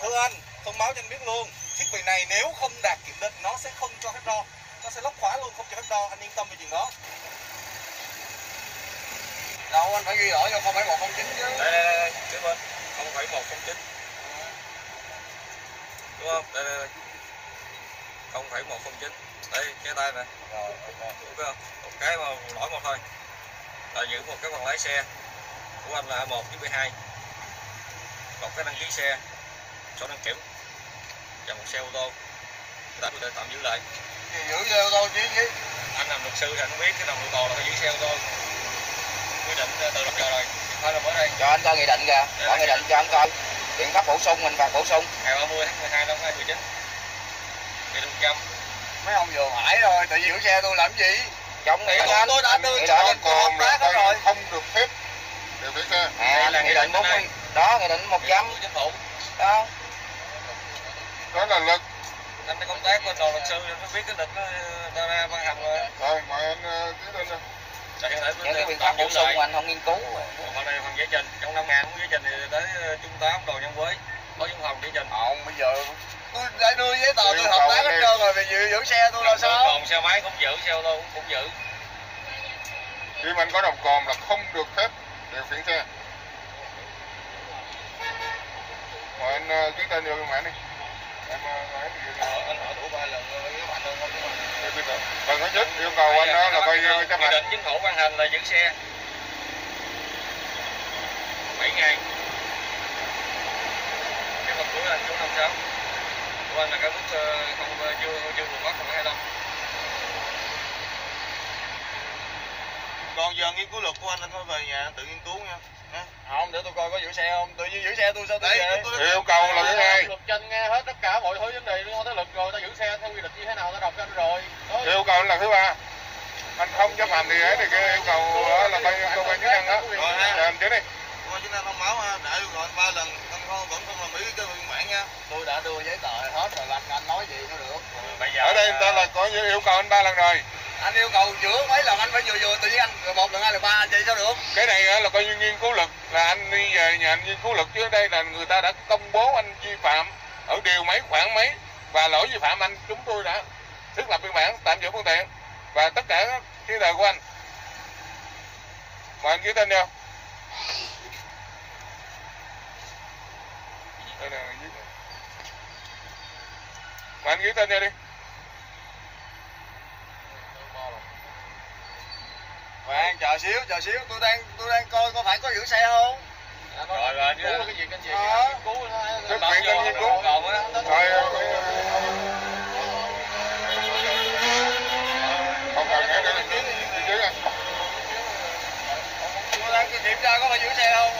thưa anh thông báo cho anh biết luôn thiết bị này nếu không đạt kiểm định nó sẽ không cho phép đo. Nó sẽ lóc khóa luôn không cho phép đo. Anh yên tâm về chuyện đó. Đâu anh phải ghi rõ cho không phải một không chín chứ. Đây đây đây kế bên. Không phải một không chín. Đúng không? Đây đây đây. Không phải một không chín. Đây cái tay nè. Rồi ok. Không một cái mà lỗi một thôi. Là giữ một cái bằng lái xe của anh là A1 với B2 một cái đăng ký xe. Sổ đăng kiểm. Và một xe ô tô. Đã quyết định tạm giữ lại. Thì giữ xe ô tô chứ chứ. Anh làm luật sư thì anh không biết cái nồng độ cồn là phải giữ xe ô tô. Quy định từ lúc giờ rồi. Phải là mới đây. Cho anh coi nghị định kìa. Có nghị định cho anh coi. Biện pháp bổ sung mình phạt bổ sung. Ngày 30 tháng 12 năm 2019 nghị định trăm. Mấy ông vừa mãi rồi tự giữ xe tôi làm gì? Chống nghị định. tôi đã đưa cho tác hết rồi. không được phép điều khiển xe. À là nghị định định bốn này. mươi đó nghị định một trăm chính phủ đó. Đó là luật anh đi công tác bên đoàn luật sư thì mới biết cái luật nó ta ra ban hành rồi. Rồi mời anh ờ, đây. Hiện tại những cái biện pháp bổ giữ sung mà anh không nghiên cứu Còn phần này phần giải trình trong năm ngàn giải trình thì tới ờ, trung tá đoàn nhân quế. Có dân phòng giải trình. Không bây giờ tôi đã đưa giấy tờ tôi hợp tác anh hết trơn rồi bây giờ giữ xe tôi là sao? còn xe máy cũng giữ xe ô tô cũng, cũng giữ. Khi mình có đồng cồn là không được phép điều khiển xe ờ, ký tên vô cái mã đi em ờ, nói ghi Ờ, anh hỏi ba lần có yêu cầu anh đó là coi như chấp hành. chính phủ ban hành là giữ xe. 7 ngày. Cái phần cuối là số 56 của anh là cái mức ờ, không ờ, chưa chưa vượt quá không 25 còn giờ nghiên cứu luật của anh anh phải về nhà tự nghiên cứu nha. Hả? Để tôi coi có giữ xe không? Tự nhiên giữ xe tôi sao tôi về? yêu cầu là thứ hai luật trên nghe hết tất cả mọi thứ vấn đề liên quan tới luật rồi ta giữ xe theo quy định như thế nào ta đọc cho anh rồi. Đó. yêu cầu là thứ ba. Anh không chấp hành thì ấy thì cái yêu cầu đó là coi cơ quan chức năng đó Rồi anh chứ đi. Cơ chúng ta thông báo ha, đã yêu cầu anh ba lần, anh không vẫn không đồng ý cái biên bản nha. Tôi đã đưa giấy tờ hết rồi, anh anh nói gì nó được. bây giờ ở đây người ta là có như yêu cầu anh ba lần rồi. Anh yêu cầu giữa mấy lần anh phải vừa vừa tự nhiên anh rồi một lần hai lần ba sao được? cái này ờ, là coi như nghiên cứu luật là anh đi về nhà anh nghiên cứu luật chứ ở đây là người ta đã công bố anh vi phạm ở điều mấy, khoảng mấy. Và lỗi vi phạm anh chúng tôi đã thiết lập biên bản, tạm giữ phương tiện. Và tất cả các giấy tờ của anh. Mà anh ký tên nhau đây là mà anh ký tên nhau đi. Khoan, chờ xíu, chờ xíu, tôi đang tôi đang coi có phải có giữ xe không? rồi rồi chứ Cứu cái gì cái gì Ờ. cứu Sức khỏe cần nghiên cứu. rồi không cần nghe được chứ anh Tôi đang kiểm tra có phải giữ xe không?